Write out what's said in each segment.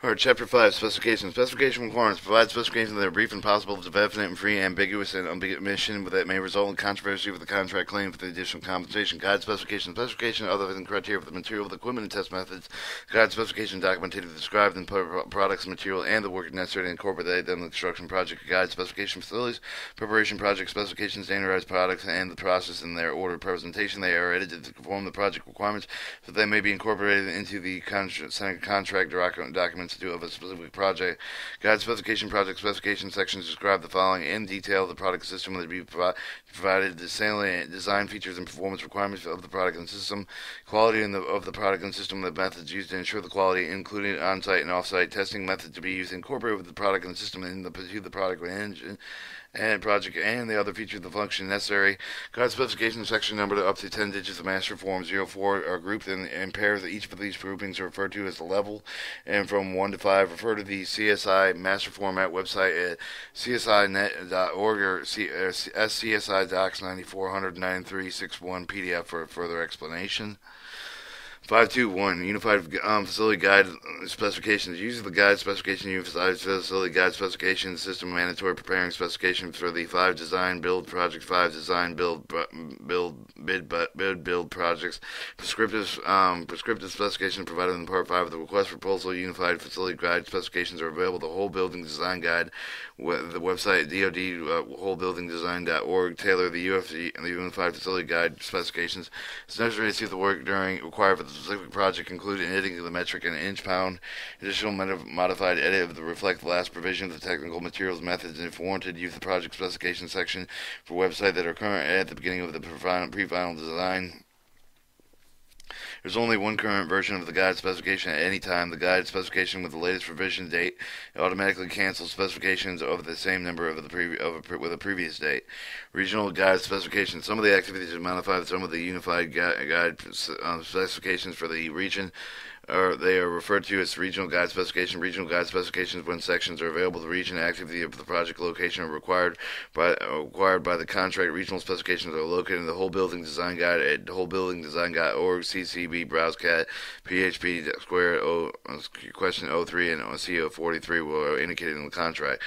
Or Chapter 5, Specifications. Specification requirements. Provide specifications that are brief and possible, definite and free, ambiguous and omission that may result in controversy with the contract claim for the additional compensation. Guide specification. Specification other than criteria for the material, the equipment, and test methods. Guide specification documented described in products, material, and the work necessary to incorporate them in the construction project. Guide specification facilities, preparation project specifications, standardized products, and the process in their order of presentation. They are edited to conform the project requirements so they may be incorporated into the con- contract to of a specific project. Guide specification project specification sections describe the following in detail the product system that be provi- provided the salient design features and performance requirements of the product and system, quality the, of the product and system, the methods used to ensure the quality, including on-site and off-site testing methods to be used, incorporated with the product and system in the the product and and project and the other features of the function necessary. Guide specification section numbered up to 10 digits of master form 04 are grouped in, in pairs. Each of these groupings are referred to as the level, and from 1 to 5 refer to the CSI master format website at csinet.org or uh, SCSI Docs 949361 PDF for further explanation. 521 Unified um, Facility Guide Specifications. Use the guide specification, Unified Facility Guide Specification System Mandatory Preparing Specification for the 5 Design Build Project 5 Design Build Build Bid Bid Build Projects. Prescriptive um, Prescriptive Specifications provided in Part 5 of the Request for Proposal Unified Facility Guide Specifications are available. The Whole Building Design Guide, the website DoD uh, wholebuildingdesign.org. Tailor the UFC and the Unified Facility Guide Specifications. It's necessary to see the work during required for the specific project including editing of the metric and inch pound, additional modified edit of the reflect the last provision of the technical materials methods, and if warranted, use the project specification section for website that are current at the beginning of the pre-final design. There's only one current version of the guide specification at any time. The guide specification with the latest revision date automatically cancels specifications of the same number of the previ- of a, with a previous date. Regional guide specifications. Some of the activities are modified. Some of the unified guide, uh, specifications for the region or they are referred to as regional guide specification. Regional guide specifications, when sections are available, the region activity of the project location are required by uh, required by the contract. Regional specifications are located in the whole building design guide at wholebuildingdesign.org, CCB, BrowseCat, PHP square O question 03 and CO 43 were indicated in the contract.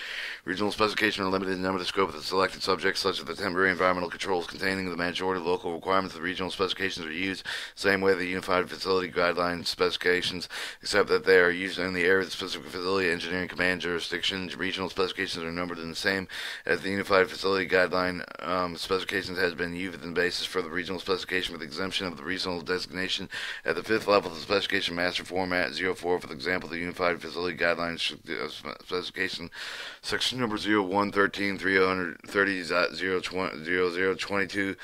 Regional specifications are limited in number, the scope of the selected subjects, such as the environmental controls containing the majority of local requirements. The regional specifications are used same way the unified facility guidelines specifications specifications, except that they are used in the area of the specific facility engineering command jurisdiction. Regional specifications are numbered in the same as the Unified Facility Guideline um, specifications has been used as the basis for the regional specification with exemption of the regional designation at the fifth level of the specification master format 04 for example the Unified Facility Guidelines uh, specification section number 0113 330.022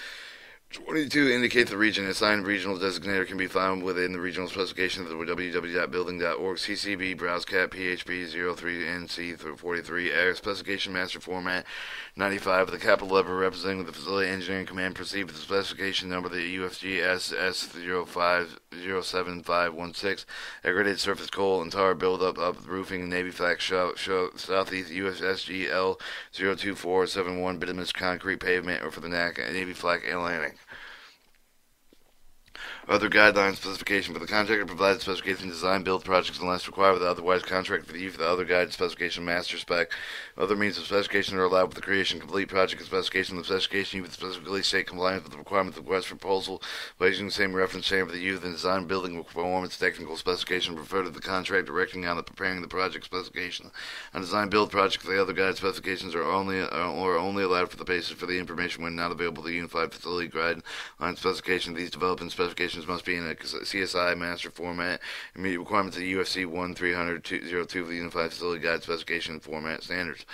22 indicate the region. Assigned regional designator can be found within the regional specification of the www.building.org CCB BrowseCat PHP 03NC 43 Air specification master format 95 the capital letter representing the facility engineering command proceed with the specification number the UFG SS05 aggregated surface coal and tar buildup of roofing NAVFAC show, show, southeast USSG L02471 bituminous concrete pavement or for the NAVFAC Atlantic. Other guidelines specification for the contractor provides specification design build projects unless required with the otherwise contract for the of the other guide specification master spec. Other means of specification are allowed with the creation complete project specification. The specification you specifically state compliance with the requirements of the request proposal by using the same reference chamber for the use the design building performance technical specification refer to the contract directing on the preparing the project specification. On design build projects, the other guide specifications are only uh, or only allowed for the basis for the information when not available the unified facility guide guideline specification. These development specifications must be in a CSI master format and meet requirements of UFC 1302 of the Unified Facility Guide Specification Format Standards.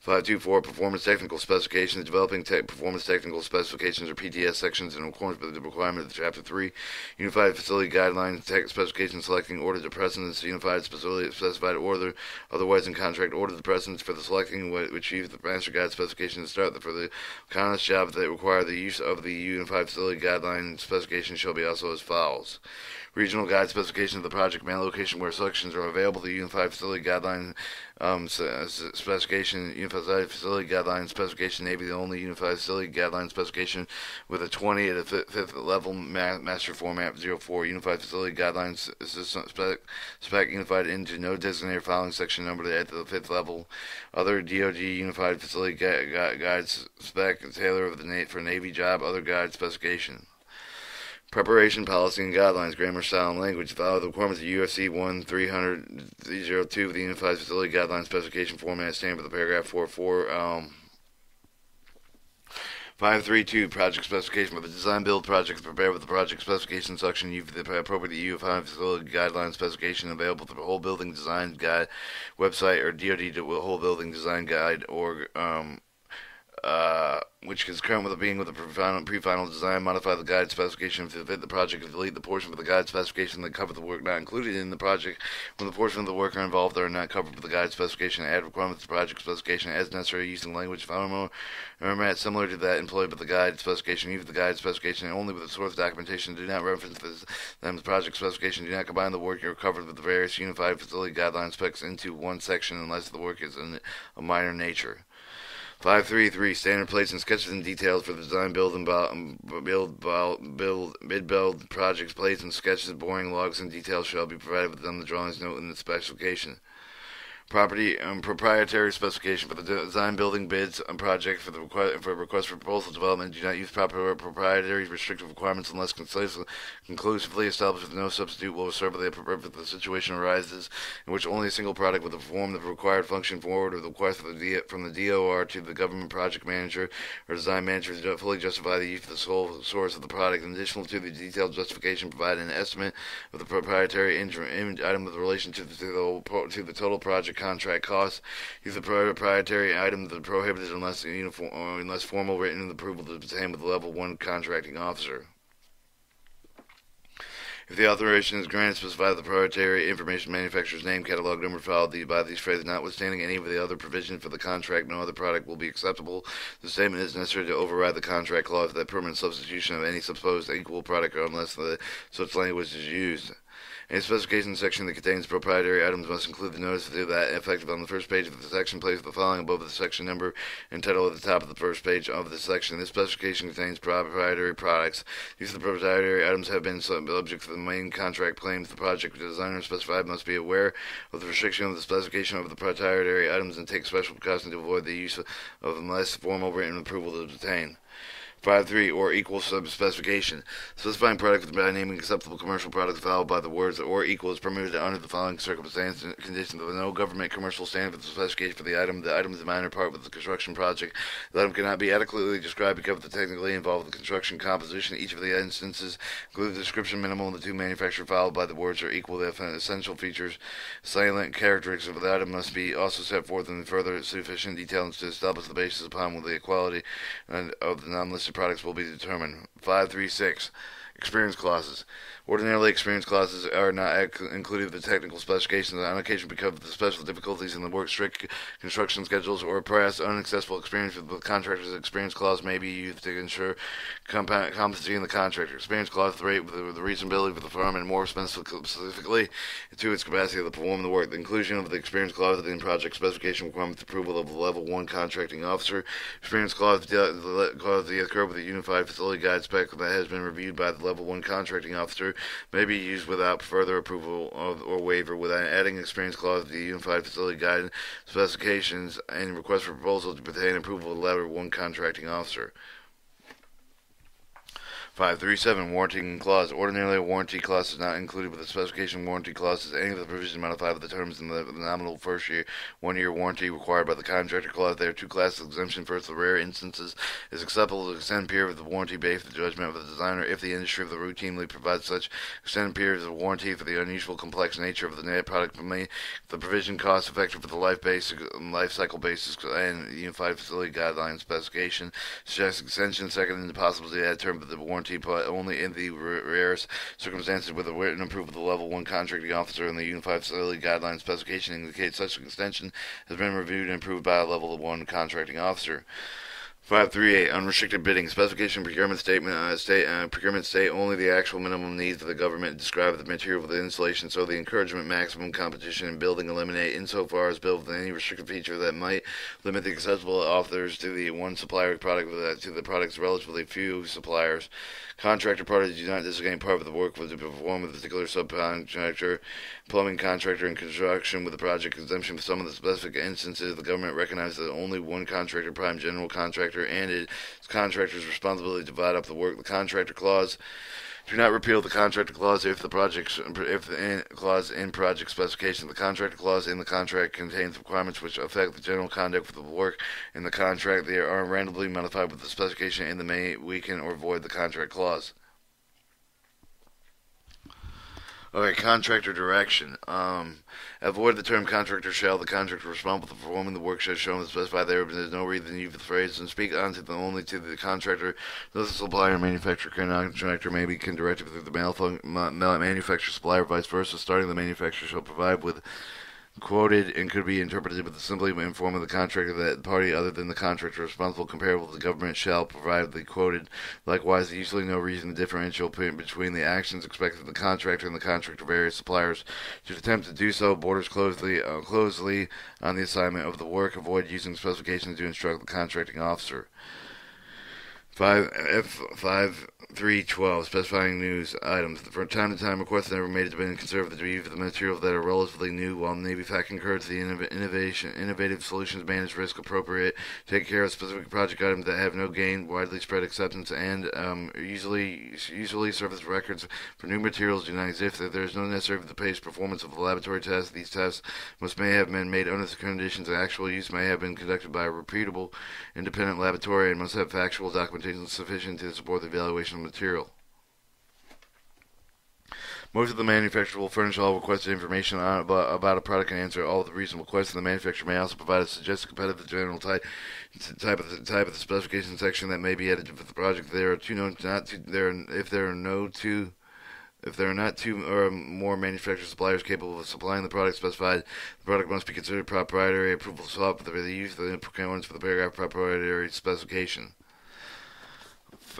524 Performance Technical Specifications, developing te- performance technical specifications or PTS sections in accordance with the requirement of Chapter 3, Unified Facility Guidelines, tech specifications selecting order to precedence, Unified Facility Specified Order, otherwise in contract order to precedence for the selecting which use the Master Guide specification to start for the conduct job that require the use of the Unified Facility Guideline specification shall be also as follows. Regional guide specification of the project man location where selections are available. The Unified Facility Guideline um, specification, Unified Facility Guideline specification, Navy the only Unified Facility Guideline specification with a 20 at a fifth level ma master format 04. Unified Facility Guidelines spec, spec unified into no designated filing section number at the fifth level. Other DoD Unified Facility gu gu guides spec tailor of the for Navy job. Other guide specification. Preparation policy and guidelines, grammar, style, and language. Follow the requirements of UFC 1302 of the Unified Facility Guidelines Specification Format Standard for the paragraph 44. Um, 532 project specification for the design build project prepared with the project specification section you the appropriate unified facility guideline specification available through the whole building design guide website or DoD whole building design guide or um, uh, which is current with a being with the pre-final, pre-final design, modify the guide specification to fit the project, and delete the portion of the guide specification that cover the work not included in the project. When the portion of the work are involved that are not covered with the guide specification, add requirements to the project specification as necessary using language format similar to that employed by the guide specification, use the guide specification only with the source documentation, do not reference this, them the project specification, do not combine the work you're covered with the various unified facility guideline specs into one section unless the work is in a minor nature. 533 standard plates and sketches and details for the design, build, and um, build, build, build, build projects, plates and sketches, boring logs, and details shall be provided within the drawings note in the specification property um, proprietary specification for the design building bids on project for the request for request for proposal development. Do not use proper proprietary restrictive requirements unless conclusively established that no substitute will serve the purpose if the situation arises in which only a single product will perform the required function forward or the request from the, from the DOR to the government project manager or design manager to fully justify the use of the sole source of the product. In addition to the detailed justification provided an estimate of the proprietary item with relation to the, to the, to the total project contract costs. Use the proprietary item that prohibited unless uniform uh, unless formal written approval is obtained with the level one contracting officer. If the authorization is granted, specify the proprietary information manufacturer's name, catalog number filed by these phrases, notwithstanding any of the other provisions for the contract, no other product will be acceptable. The statement is necessary to override the contract clause that permanent substitution of any supposed equal product unless the, such language is used. A specification section that contains proprietary items must include the notice of that effective on the first page of the section, place the following above the section number and title at the top of the first page of the section. This specification contains proprietary products. These the proprietary items have been subject to the main contract claims. The project designer specified must be aware of the restriction of the specification of the proprietary items and take special precautions to avoid the use of unless formal written approval is obtained. 5.3 or equal sub-specification. Specifying product by naming acceptable commercial products followed by the words or equal is permitted under the following circumstances and conditions. With no government commercial standard for the specification for the item, the item is a minor part of the construction project. The item cannot be adequately described because of the technically involved with the construction composition. Each of the instances include the description minimal of the two manufacturer followed by the words or equal. The essential features, silent characteristics of the item must be also set forth in further sufficient detail to establish the basis upon the equality of the non-listed products will be determined. 536. Experience clauses. Ordinarily, experience clauses are not included in the technical specifications on occasion because of the special difficulties in the work, strict construction schedules, or perhaps unaccessible experience with the contractor's experience clause may be used to ensure competency in the contractor. Experience clause rate with the, the reasonability of the firm and more specifically to its capacity to perform the work. The inclusion of the experience clause in project specification requirements approval of the level one contracting officer. Experience clause the clause the occur with a unified facility guide spec that has been reviewed by the level one contracting officer may be used without further approval of, or waiver without adding experience clause to the Unified Facility Guide specifications and request for proposal to obtain approval of the level one contracting officer. 537 Warranty Clause. Ordinarily, a warranty clause is not included with the specification warranty clauses. Any of the provisions modified with the terms in the, nominal first year, one year warranty required by the contractor clause. There are two classes of exemption. First, the rare instances is acceptable to extend period of the warranty based the judgment of the designer if the industry of the routinely provides such extended periods of warranty for the unusual complex nature of the net product. Family, the provision cost effective for the life basic life cycle basis and unified facility guidelines specification suggests extension. Second, the possibility to add term of the warranty but only in the rarest circumstances where the written approval of the level one contracting officer and the Unified Facility Guidelines specification indicates such an extension has been reviewed and approved by a level one contracting officer. Five three eight unrestricted bidding specification procurement statement uh, state uh, procurement state only the actual minimum needs of the government describe the material of the installation so the encouragement maximum competition in building eliminate insofar as build with any restricted feature that might limit the accessible offers to the one supplier product to the product's relatively few suppliers Contractor parties do not designate part of the work was to perform with a particular subcontractor, plumbing contractor, and construction with the project exemption for some of the specific instances. The government recognizes that only one contractor, prime general contractor, and its contractor's responsibility to divide up the work. The contractor clause do not repeal the contractor clause if the project if the in, clause in project specification. The contractor clause in the contract contains requirements which affect the general conduct of the work in the contract. They are randomly modified with the specification and they may weaken or void the contract clause. Okay, contractor direction. Um, avoid the term contractor shall. The contractor responsible for performing the work shall show and specify there, but there's no reason to use the phrase and speak onto the only to the contractor. The supplier manufacturer contractor may be directed through the manufacturer supplier, vice versa. Starting the manufacturer shall provide with quoted and could be interpreted with the simply inform of the contractor that the party other than the contractor responsible comparable to the government shall provide the quoted. Likewise, usually no reason to differential between the actions expected of the contractor and the contractor various suppliers. To attempt to do so borders closely, uh, closely on the assignment of the work. Avoid using specifications to instruct the contracting officer. Five F five three twelve specifying news items. From time to time, requests never made to be conserve the review of the material that are relatively new, while NAVFAC encourages the innovation, innovative solutions manage risk appropriate, take care of specific project items that have no gain, widely spread acceptance, and um, usually usually serve records for new materials do not exist. That there is no necessary for the pace performance of the laboratory tests. These tests must may have been made under the conditions of actual use may have been conducted by a reputable, independent laboratory and must have factual documentation documentation sufficient to support the evaluation of material. Most of the manufacturer will furnish all requested information on, about, about, a product and answer all the reasonable questions. The manufacturer may also provide a suggested competitive general type type of the type of the specification section that may be added for the project. There are two known not two, there are, if there are no two if there are not two or more manufacturer suppliers capable of supplying the product specified, the product must be considered proprietary approval swap for the use of the procurements for the paragraph proprietary specification.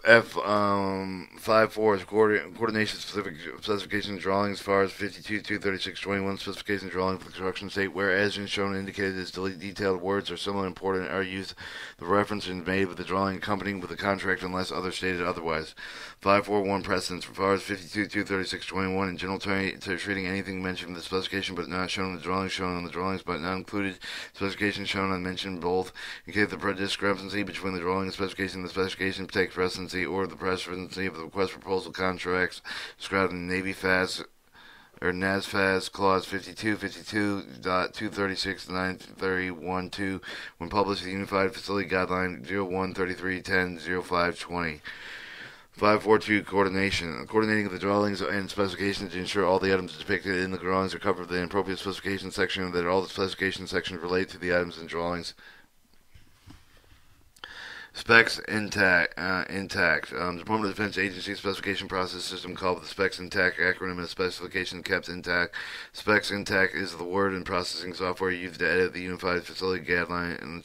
F um, five four is coordination specific specification drawings as far as 52 2 36 21 specification drawing for construction state where as shown indicated as delete detailed words or similar important are used. The reference is made with the drawing accompanying with the contract unless other stated otherwise. 541 precedence as far as 52 2 36 21 in general treating anything mentioned in the specification but not shown in the drawings shown on the drawings but not included. Specification shown on mentioned both in case the discrepancy between the drawing and specification the specification takes precedence or the presidency of the request proposal contracts described in NAVFAC or NASFAS Clause 52, 52.236.931.2 when published the Unified Facility Guideline 013310 542 coordination. Coordinating of the drawings and specifications to ensure all the items depicted in the drawings are covered in the appropriate specification section, that all the specification sections relate to the items and drawings. SpecsIntact. Uh, intact. Um, Department of Defense Agency specification process system called the SpecsIntact acronym and specification kept intact. SpecsIntact is the word and processing software used to edit the Unified Facility Guideline and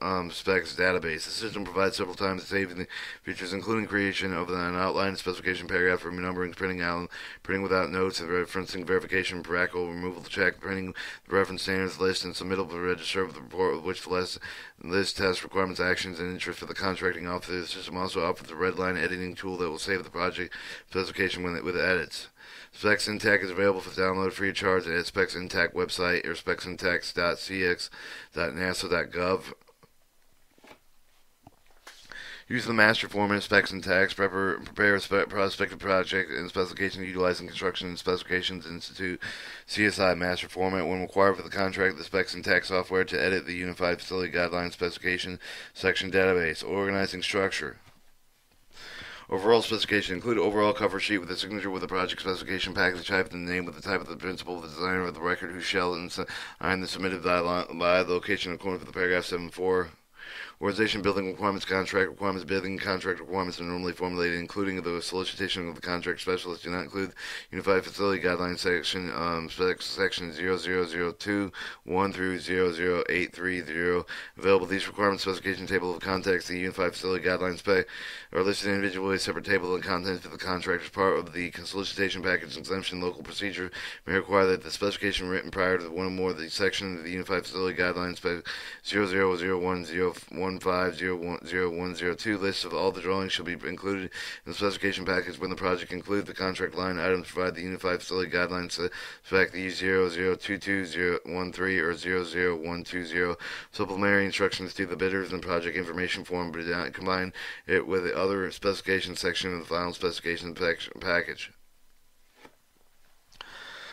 um, Specs database. The system provides several times saving features, including creation of an outline specification paragraph, for numbering, printing out, printing without notes, referencing verification, brackle, removal of check, printing the reference standards list, and submittal to register of the report with which the list, list test requirements action and interest for the contracting officer. The system also offers a red line editing tool that will save the project specification when it, with edits. SpecsIntact is available for download free of charge at SpecsIntact website or specsintact.cx.nasa.gov Use the master format, SpecsIntact, prepare, prepare a prospective project and specification utilizing Construction and Specifications Institute CSI master format when required for the contract the SpecsIntact software to edit the Unified Facility Guidelines Specification Section database. Organizing structure. Overall specification include overall cover sheet with a signature with the project specification package type and the name with the type of the principal the designer of the record who shall sign the submitted by location according to the paragraph 7.4 Organization building requirements, contract requirements, building contract requirements are normally formulated, including the solicitation of the contract specialist. Do not include Unified Facility Guidelines section um, section 0002 1 through 00830. Available these requirements specification table of contents. The Unified Facility Guidelines spec are listed individually. Separate table of contents for the contract as part of the solicitation package exemption. Local procedure may require that the specification written prior to one or more of the section of the Unified Facility Guidelines spec 000101 150102 list of all the drawings shall be included in the specification package. When the project includes the contract line items provide the unified facility guidelines spec the 002213 or 00120 supplementary instructions to the bidders and project information form but combine it with the other specification section of the final specification package.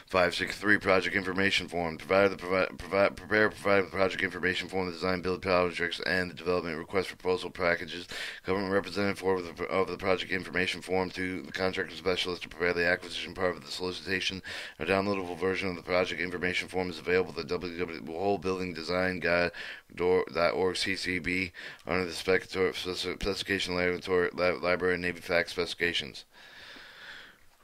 563 project information form. Provide the provide, provide prepare provide the project information form, the design build projects, and the development request proposal packages. Government representative for the, of the project information form to the contractor specialist to prepare the acquisition part of the solicitation. A downloadable version of the project information form is available at www.wholebuildingdesign.org CCB under the specification library and NAVFAC specifications.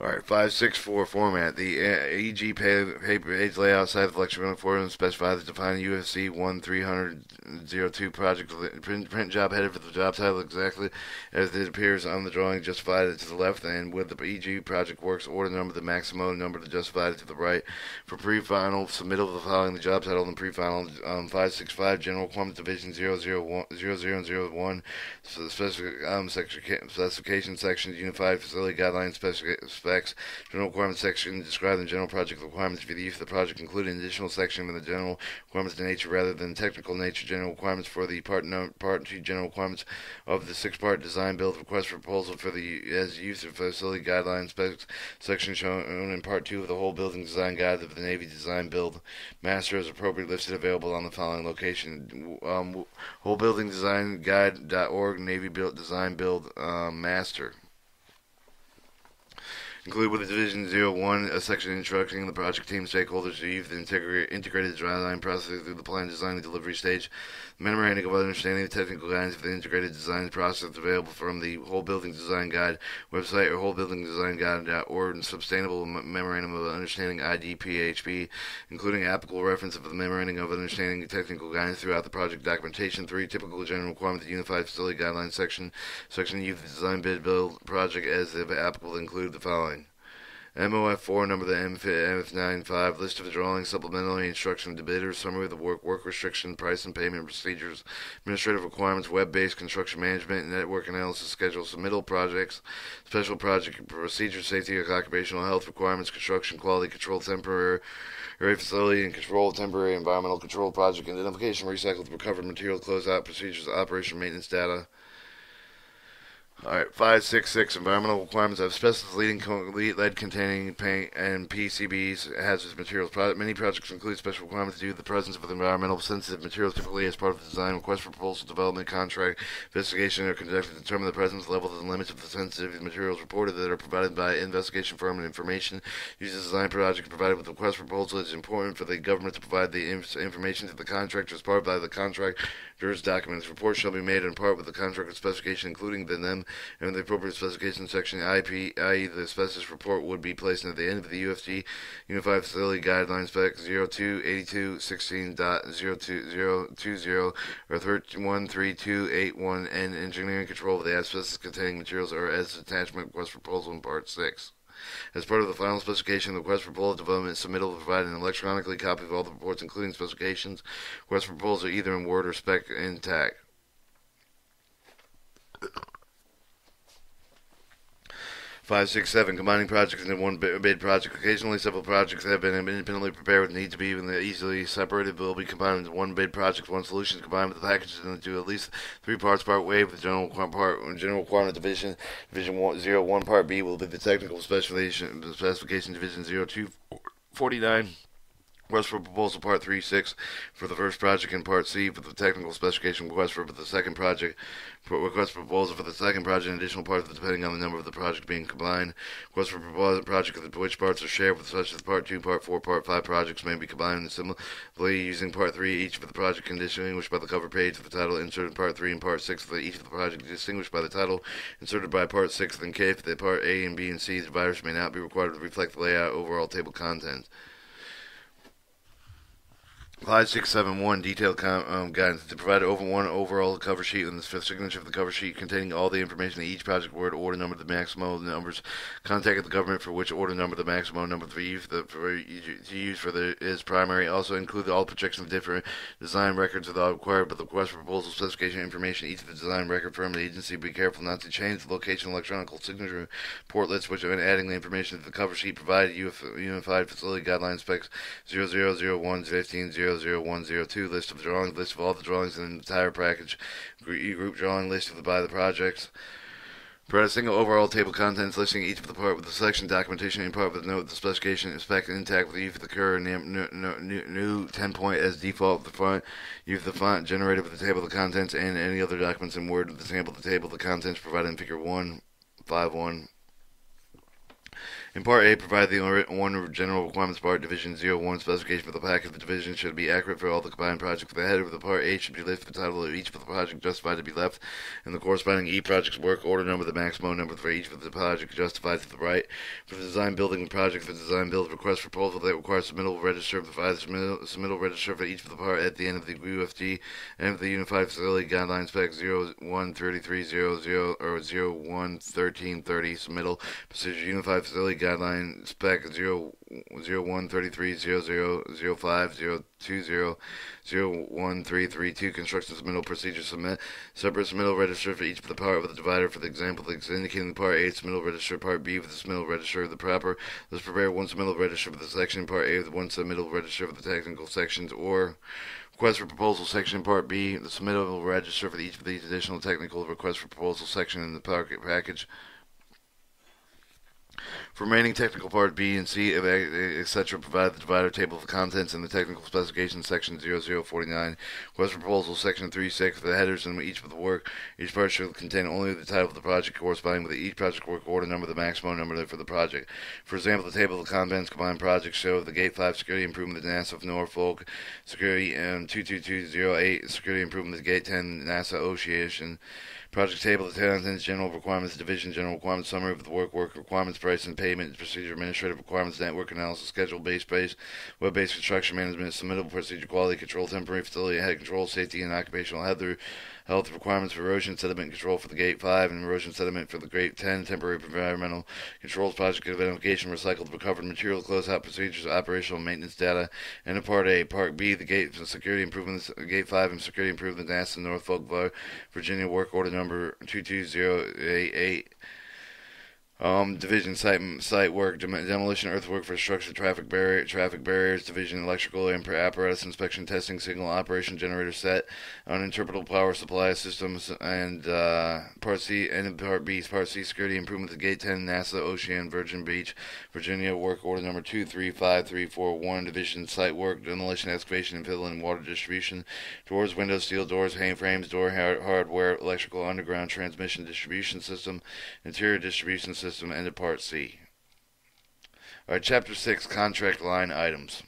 All right, five six four format. The uh, EG page layout side of the lecture form specifies the defined UFC one three hundred zero two project print, print job header for the job title exactly as it appears on the drawing. Justified to the left, and with the EG project works order number, the maximum number to justify it to the right. For pre-final submittal of the following, the job title and pre-final um, five six five General Requirements Division zero zero one zero zero zero one. So the specific um, specification section Unified Facility Guidelines specific specs. General requirements section describe the general project requirements for the use of the project, including an additional section with the general requirements of nature rather than technical nature. General requirements for the part no, part two general requirements of the six-part design build request proposal for the as use of facility guidelines specs section shown in part two of the whole building design guide of the Navy design build master is appropriately listed available on the following location: um, whole building design guide.org Navy build design build um, master include with the Division 01 a section instructing the project team stakeholders to the integrated design process through the plan design and delivery stage. Memorandum of understanding the technical guidance for the integrated design process available from the Whole Building Design Guide website or wholebuildingdesignguide.org and sustainable memorandum of understanding IDPHP, including applicable reference of the memorandum of understanding technical guidance throughout the project documentation. Three typical general requirements, the Unified Facility Guidelines section. Section the design bid build project as if applicable include the following. MOF4 number the MF95 list of drawings, supplementary instruction bidders, summary of the work, work restriction, price and payment procedures, administrative requirements, web-based construction management, network analysis schedule, submittal projects, special project procedures, safety, occupational health requirements, construction quality control, temporary facility and control, temporary environmental control project identification, recycled recovered material, closeout procedures, operation maintenance data. All right, five six six environmental requirements of asbestos leading lead containing paint and PCBs hazardous materials. Product, many projects include special requirements due to the presence of environmental sensitive materials, typically as part of the design request for proposal development contract investigation or conducted to determine the presence levels and limits of the sensitive materials reported that are provided by investigation firm and information used as design project provided with the request proposal. It is important for the government to provide the information to the contractor as part of the contract Jurors documents. Reports shall be made in part with the contract specification, including the them and the appropriate specification section. IP, i.e., the asbestos report would be placed at the end of the UFG Unified Facility Guidelines Spec 028216.020 or 133281 and engineering control of the asbestos containing materials or as attachment request proposal in Part 6. As part of the final specification, the request for proposal development submittal will provide an electronically copy of all the reports, including specifications. Request for proposal either in Word or spec intact. 567, combining projects into one bid project. Occasionally, several projects that have been independently prepared and need to be easily separated, will be combined into one bid project. One solution is combined with the packages into at least three parts. Part A the general part, general requirement division, division one, zero, one part B will be the technical specification, specification division zero two forty nine Request for proposal part 3 6 for the first project and part C for the technical specification request for the second project. Request for proposal for the second project and additional parts depending on the number of the project being combined. Request for proposal project for which parts are shared with such as part 2, part 4, part 5 projects may be combined similarly using part 3 each for the project distinguished by the cover page of the title inserted part 3 and part 6 for each of the project distinguished by the title inserted by part 6 then K for the part A and B and C The dividers may not be required to reflect the layout overall table contents. Slide 671, detailed um, guidance to provide over one overall cover sheet and the signature of the cover sheet containing all the information in each project word, order number, the maximum numbers, contact the government for which order number, the maximum number for use, the, for, to use for the is primary. Also include all projections of different design records without required, but the request for proposal specification information each of the design record firm the agency be careful not to change the location electronic signature portlets, which when adding the information to the cover sheet provided unified facility Guidelines specs 0001 15 00102 list of drawings, list of all the drawings in the entire package, group drawing list of the by the projects. Provide a single overall table contents listing each of the part with the selection documentation in part with the note the specification spec intact with the use of the current new, new, new 10 point as default the font use the font generated with the table of contents and any other documents in Word with the sample of the table of the contents provided in figure 1 5 1 in Part A, provide the one general requirements part Division 01 specification for the package. The division should be accurate for all the combined projects. The header of the Part A should be listed the title of each of the project justified to be left, and the corresponding E project's work order number, the maximum number for each of the project justified to the right. For the design building project, the design build request proposal that requires submittal register of the submittal, register for each of the part at the end of the UFG and of the Unified Facility Guidelines Spec 013300 or 011330 submittal procedure Unified Facility guideline spec 0, 0133 construction submittal procedure submit separate submittal register for each of the part of the divider for the example that's indicating the part A submittal register part B with the submittal register of the proper let's prepare one submittal register for the section part A with one submittal register for the technical sections or Request for proposal section part B, the submittal register for each of these additional technical requests for proposal section in the package. For remaining technical part B and C, etc., provide the divider table of contents in the technical specifications section 0049. Request proposal section 36 for the headers in each of the work. Each part should contain only the title of the project corresponding with each project work order number, the maximum number for the project. For example, the table of contents combined projects show the Gate 5 security improvement the NASA of Norfolk, security um, 22208, security improvement the Gate 10 NASA Oceana. Project table, the contents, general requirements, division, general requirements, summary of the work, work requirements, price and payment, procedure, administrative requirements, network analysis, schedule, base base, web-based construction management, submittable procedure, quality control, temporary facility, head control, safety and occupational health, health requirements for erosion sediment control for the Gate 5 and erosion sediment for the Gate 10, temporary environmental controls, project identification, recycled recovered material, closeout procedures, operational maintenance data, and in Part A. Part B, the Gate security improvements, Gate 5 and security improvement, NASA Norfolk, Virginia work order number 22088. Um, division site site work, dem demolition, earthwork for structure, traffic barrier, traffic barriers, division electrical apparatus inspection, testing, signal operation, generator set, uninterruptible power supply systems, and uh, part C and part B, part C security improvement to Gate 10, NASA, Oceana, Virgin Beach, Virginia, work order number two three five three four one, division site work, demolition, excavation, and filling, water distribution, doors, windows, steel doors, hang frames, door hardware, electrical underground transmission distribution system, interior distribution system system, end of part C. Alright, chapter 6, contract line items.